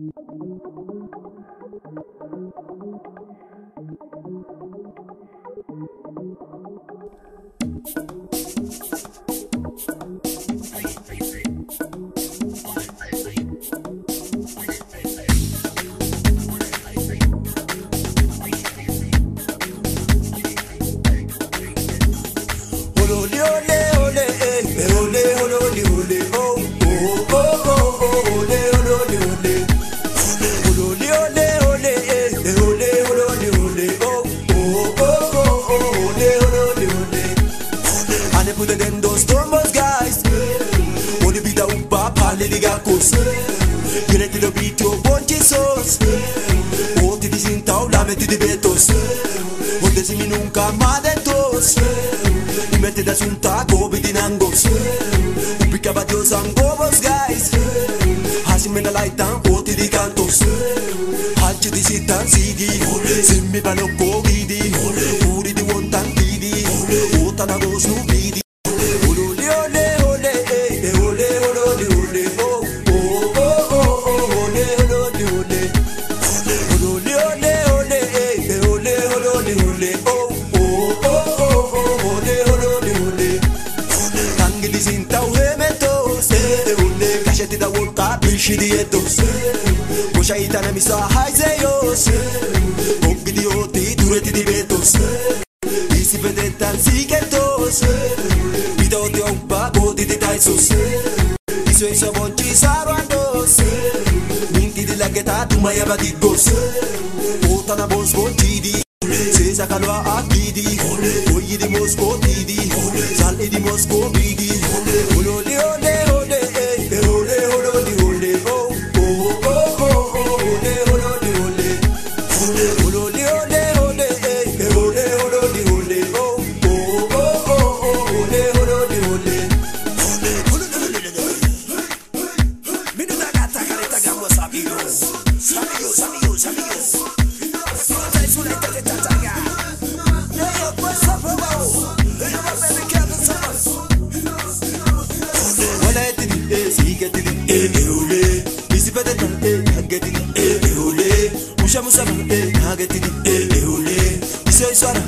Thank you. diga cos Gine ti do bito bon Jesus. Oh, o ti disin tau oh, la meti di betos O desimi nunca ma detos I meti da sun ta gobi di nangos. U pica ba dios angobos ah, guys Hasi mena laitan o ti di cantos Hachi di sitan sigi Simmi ba no kogi キリエットごしゃいたなみさはいぜよ本気でよってトレティディベットイシベデタンシケットビドテオンパボディディタイソスイソイソボンチサロンドス人気でラゲタトマヤバディゴスオタナボスボンチディ Sisa kalwa akidi Oyi di mosko tidi Sal di amigos, amigos, amigos, amigos. No es una historia de tanga. No yo pues a fuego. No va e e mehule. Bisi pete tan, e e e kage tini, e mehule. Bisi oiswana,